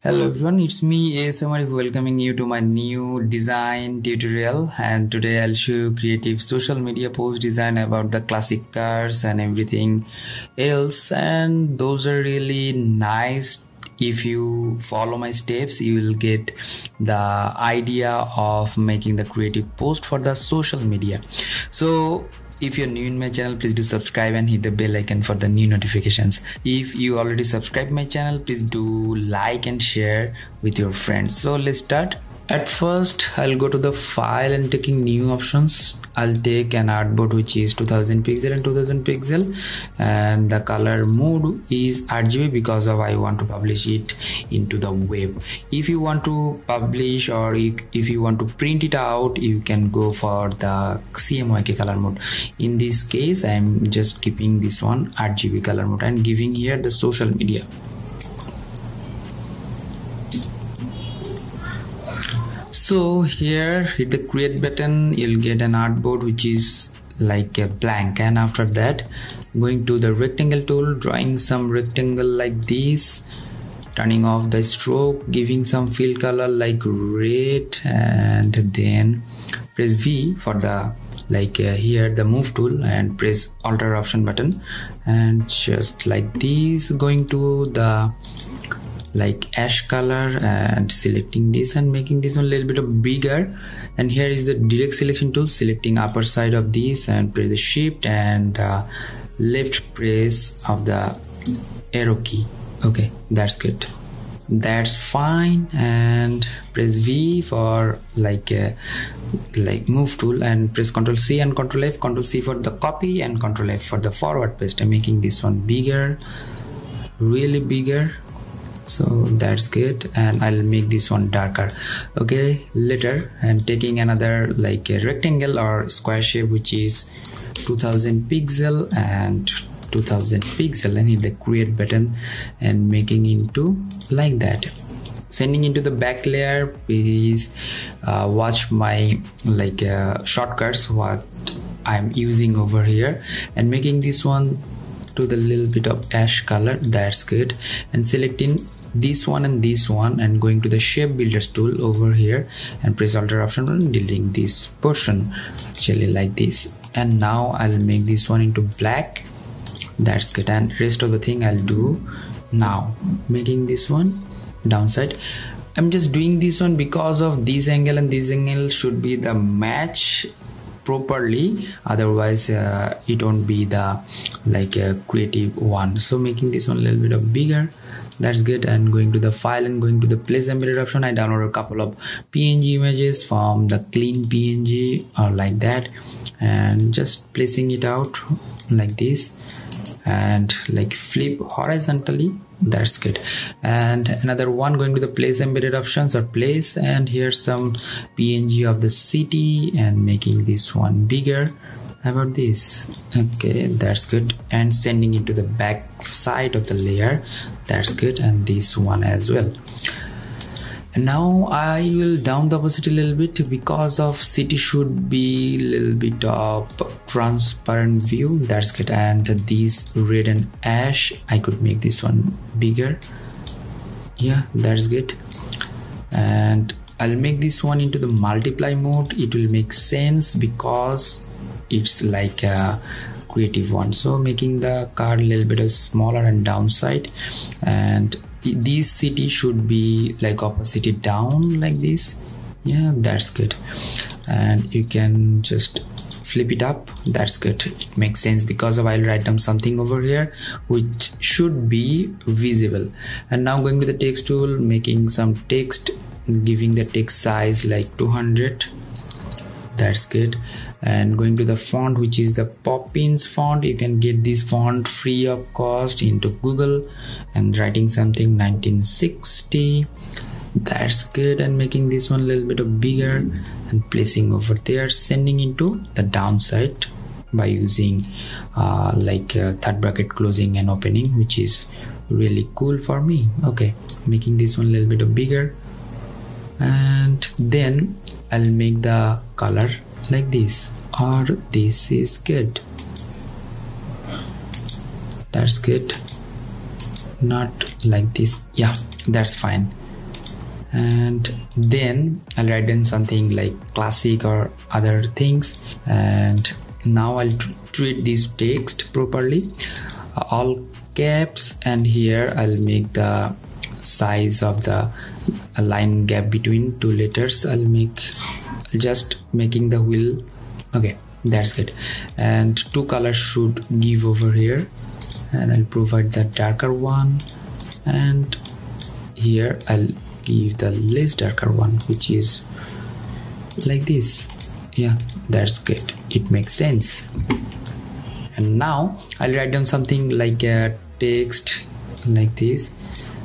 Hello everyone, it's me ASM Arif welcoming you to my new design tutorial. And today I'll show you creative social media post design about the classic cars and everything else. And those are really nice if you follow my steps you will get the idea of making the creative post for the social media. So if you're new in my channel please do subscribe and hit the bell icon for the new notifications. If you already subscribe my channel please do like and share with your friends. So let's start at first I'll go to the file and taking new options. I'll take an artboard which is 2000 pixel and 2000 pixel. And the color mode is RGB because of I want to publish it into the web. If you want to publish or if you want to print it out you can go for the CMYK color mode. In this case I'm just keeping this one RGB color mode and giving here the social media so here hit the create button you'll get an artboard which is like a blank. And after that going to the rectangle tool drawing some rectangle like this turning off the stroke giving some fill color like red and then press V for the like uh, here the move tool and press alter option button. And just like this going to the like ash color and selecting this and making this one a little bit of bigger. And here is the direct selection tool selecting upper side of this and press the shift and the left press of the arrow key. Okay that's good. That's fine. And press V for like a, like move tool and press ctrl C and ctrl F ctrl C for the copy and ctrl F for the forward paste. I'm making this one bigger really bigger so that's good. And I'll make this one darker. Okay later and taking another like a rectangle or square shape which is 2000 pixel and 2000 pixel. And hit the create button and making into like that. Sending into the back layer please uh, watch my like uh, shortcuts what I'm using over here. And making this one to the little bit of ash color. That's good. And selecting this one and this one and going to the shape builders tool over here and press alter option and deleting this portion actually like this. And now I'll make this one into black. That's good. And rest of the thing I'll do now. Making this one downside. I'm just doing this one because of this angle and this angle should be the match properly. Otherwise uh, it won't be the like a creative one. So making this one a little bit of bigger that's good. And going to the file and going to the place embedded option i download a couple of png images from the clean png or uh, like that. And just placing it out like this. And like flip horizontally. That's good. And another one going to the place embedded options or place. And here's some png of the city and making this one bigger about this? Okay that's good. And sending it to the back side of the layer that's good. And this one as well. And now I will down the opacity a little bit. Because of city should be a little bit of transparent view that's good. And these red and ash I could make this one bigger. Yeah that's good. And I'll make this one into the multiply mode. It will make sense because it's like a creative one. So making the card a little bit smaller and downside. And this city should be like opacity down like this. Yeah that's good. And you can just flip it up. That's good. It makes sense because I'll write down something over here which should be visible. And now going with the text tool making some text giving the text size like 200 that's good and going to the font which is the poppins font you can get this font free of cost into google and writing something 1960 that's good. And making this one a little bit of bigger and placing over there sending into the downside by using uh, like uh, third bracket closing and opening which is really cool for me. Okay making this one a little bit of bigger. And then I'll make the color like this. Or this is good. That's good. Not like this. Yeah that's fine. And then I'll write in something like classic or other things. And now I'll treat this text properly. All caps and here I'll make the size of the line gap between two letters I'll make just making the wheel. Okay that's good and two colors should give over here. And I'll provide the darker one. And here I'll give the less darker one which is like this. Yeah that's good. It makes sense. And now I'll write down something like a text like this.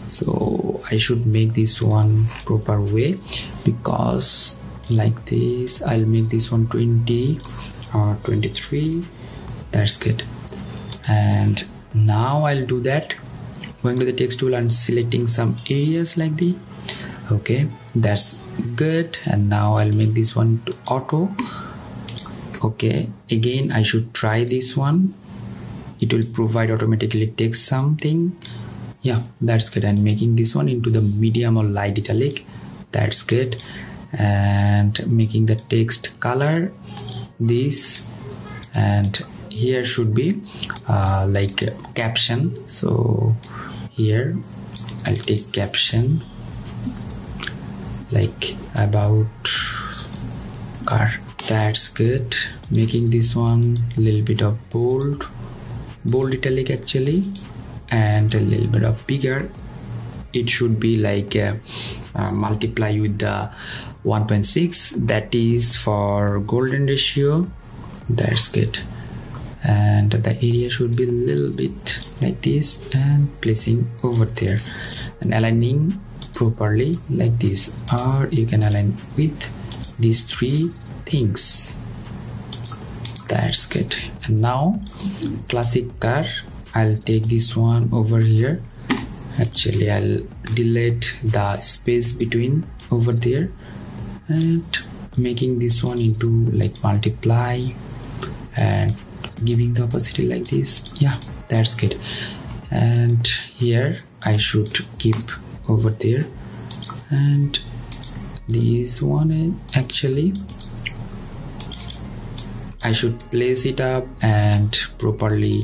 So I should make this one proper way because like this. I'll make this one 20 or 23 that's good. And now I'll do that. Going to the text tool and selecting some areas like the okay that's good. And now I'll make this one to auto. Okay again I should try this one. It will provide automatically text something. Yeah that's good. And making this one into the medium or light italic that's good and making the text color this and here should be uh, like caption. So here I'll take caption like about car. That's good. Making this one a little bit of bold bold italic actually and a little bit of bigger it should be like uh, uh, multiply with the 1.6 that is for golden ratio. That's good. And the area should be a little bit like this and placing over there. And aligning properly like this. Or you can align with these three things. That's good. And now classic car. I'll take this one over here actually I'll delete the space between over there and making this one into like multiply and giving the opacity like this. Yeah that's good. And here I should keep over there. And this one actually I should place it up and properly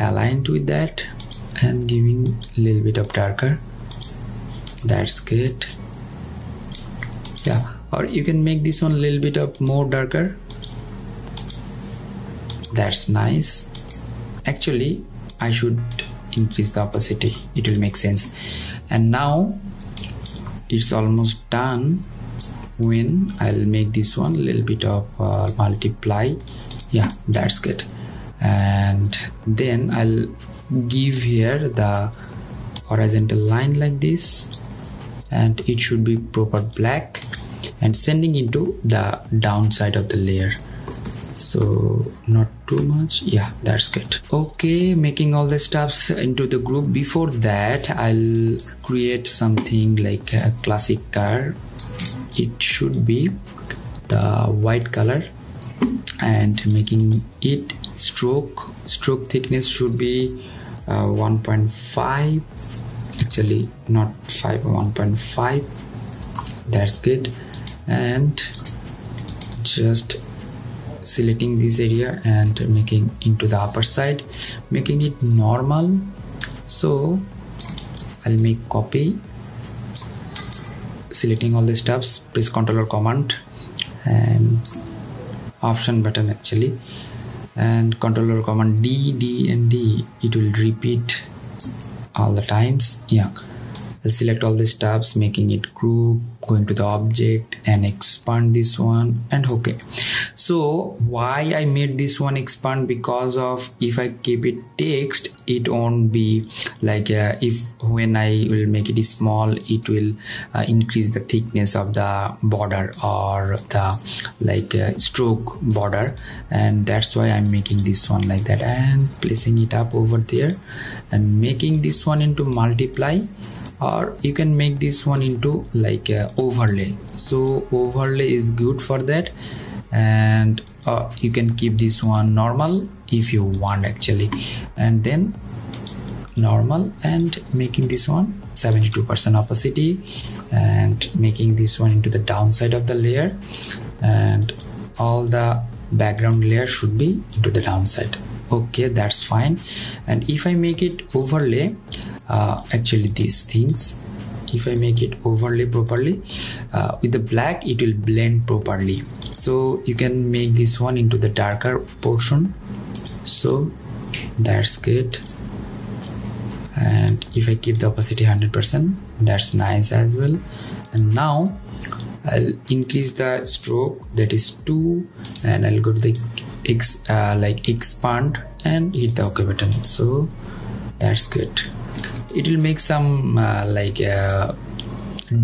aligned with that and giving a little bit of darker. That's good. Yeah. Or you can make this one a little bit of more darker. That's nice. Actually I should increase the opacity. It will make sense. And now it's almost done when I'll make this one a little bit of uh, multiply. Yeah that's good. And then I'll give here the horizontal line like this and it should be proper black and sending into the downside of the layer. So not too much. Yeah that's good. Okay making all the stuffs into the group. Before that i'll create something like a classic car. It should be the white color and making it stroke stroke thickness should be uh, 1.5 actually not 5 1.5 that's good. And just selecting this area and making into the upper side making it normal. So I'll make copy. Selecting all the steps press ctrl or command and option button actually and controller command D D and D. It will repeat all the times. Yeah. I'll select all these tabs making it group going to the object and expand this one and okay. So why I made this one expand? Because of if I keep it text it won't be like uh, if when I will make it small it will uh, increase the thickness of the border or the like uh, stroke border. And that's why I'm making this one like that and placing it up over there and making this one into multiply or you can make this one into like a overlay. So overlay is good for that and uh, you can keep this one normal if you want actually. And then normal and making this one 72% opacity and making this one into the downside of the layer. And all the background layer should be into the downside. Okay that's fine. And if I make it overlay uh, actually these things if I make it overlay properly uh, with the black it will blend properly. So you can make this one into the darker portion so that's good. And if I keep the opacity 100% that's nice as well. And now I'll increase the stroke that is 2 and I'll go to the X uh, like expand and hit the OK button. So that's good. It will make some uh, like uh,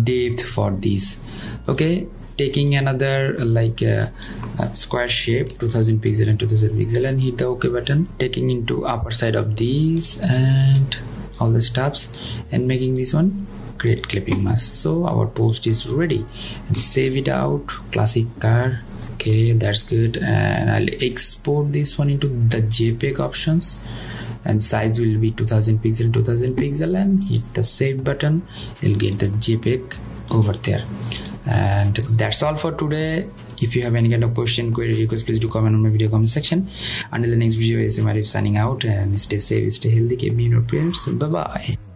depth for this. Okay taking another uh, like uh, square shape 2000 pixel and 2000 pixel and hit the ok button taking into upper side of these and all the steps and making this one create clipping mask. So our post is ready. And save it out. Classic car. Okay that's good. And I'll export this one into the JPEG options and size will be 2000 pixel 2000 pixel and hit the save button. You'll get the JPEG over there. And that's all for today. If you have any kind of question query request please do comment on my video comment section. Until the next video is signing out and stay safe stay healthy keep me in your prayers. Bye bye